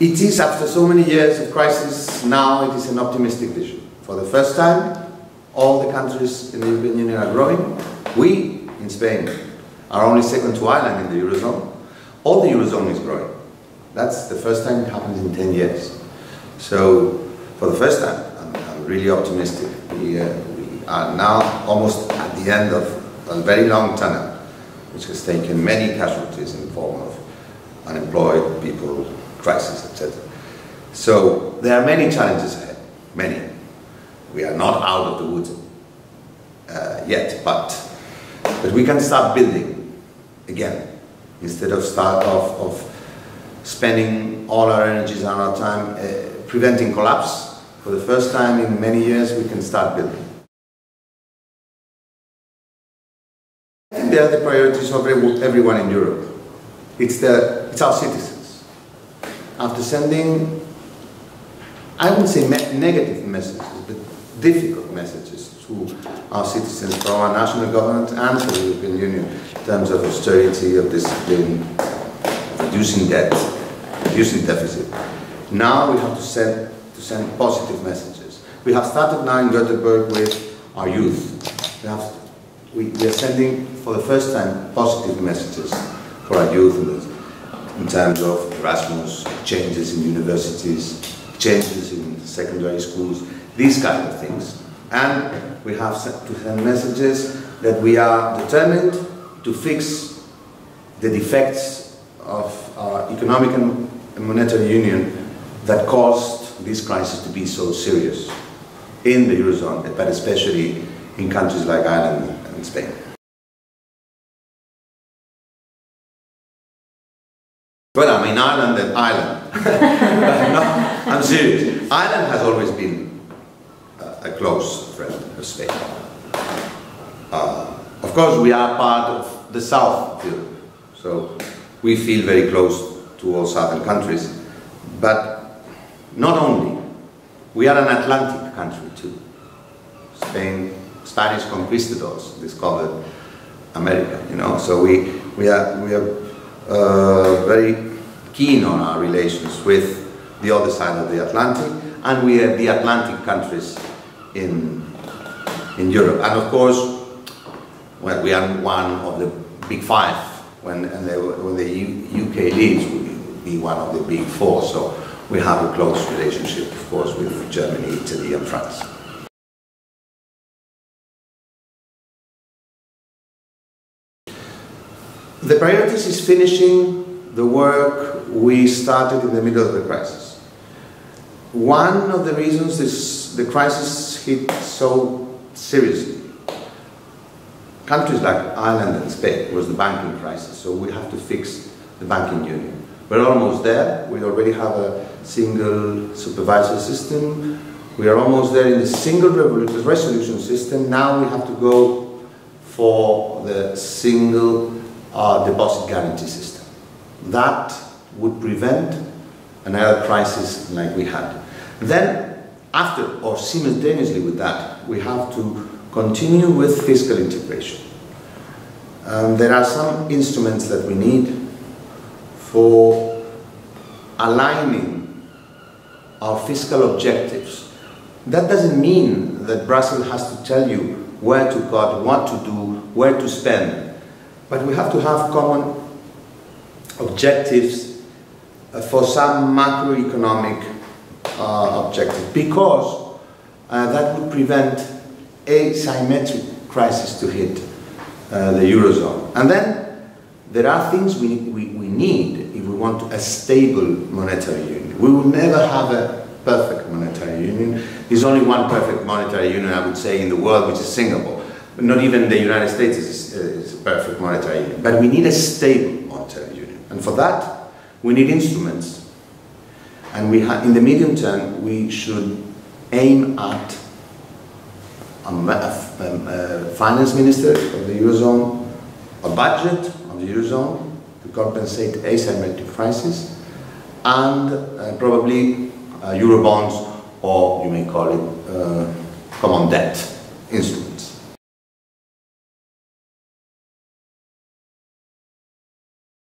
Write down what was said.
It is, after so many years of crisis, now it is an optimistic vision. For the first time, all the countries in the European Union are growing. We, in Spain, are only second to Ireland in the Eurozone. All the Eurozone is growing. That's the first time it happens in 10 years. So, for the first time, I'm, I'm really optimistic. We, uh, we are now almost at the end of a very long tunnel, which has taken many casualties in the form of unemployed people, crisis, etc. So there are many challenges ahead, many. We are not out of the woods uh, yet, but, but we can start building again instead of start off of spending all our energies and our time uh, preventing collapse. For the first time in many years, we can start building. I think they are the priorities of everyone in Europe. It's, the, it's our citizens. After sending, I wouldn't say negative messages, but difficult messages to our citizens from our national government and to the European Union in terms of austerity, of discipline, reducing debt, reducing deficit. Now we have to send, to send positive messages. We have started now in Göteborg with our youth. We, have, we, we are sending for the first time positive messages for our youth in, terms of Erasmus, changes in universities, changes in secondary schools, these kind of things. And we have to send messages that we are determined to fix the defects of our economic and monetary union that caused this crisis to be so serious in the Eurozone, but especially in countries like Ireland and Spain. Well, I mean Ireland and Ireland. no, I'm serious. Ireland has always been a close friend of Spain. Uh, of course, we are part of the south Europe, so we feel very close to all southern countries. But not only, we are an Atlantic country too. Spain, Spanish conquistadors discovered America, you know, so we, we are, we are uh, very keen on our relations with the other side of the Atlantic, and we are the Atlantic countries in, in Europe. And of course, well, we are one of the big five. When, and they, when the U UK leaves, we be one of the big four. So we have a close relationship, of course, with Germany, Italy, and France. The priorities is finishing the work we started in the middle of the crisis. One of the reasons this, the crisis hit so seriously, countries like Ireland and Spain was the banking crisis, so we have to fix the banking union. We're almost there. We already have a single supervisory system. We are almost there in the single resolution system. Now we have to go for the single uh, deposit guarantee system. That would prevent another crisis like we had. Then, after or simultaneously with that, we have to continue with fiscal integration. Um, there are some instruments that we need for aligning our fiscal objectives. That doesn't mean that Brussels has to tell you where to cut, what to do, where to spend. But we have to have common objectives uh, for some macroeconomic uh, objective because uh, that would prevent asymmetric crisis to hit uh, the Eurozone. And then there are things we, we, we need if we want a stable monetary union. We will never have a perfect monetary union. There's only one perfect monetary union, I would say, in the world, which is Singapore. Not even the United States is, is a perfect monetary union. But we need a stable monetary union. And for that, we need instruments. And we in the medium term, we should aim at a, a, a finance minister of the Eurozone, a budget of the Eurozone to compensate asymmetric crisis, and uh, probably uh, Eurobonds, or you may call it uh, common debt instruments.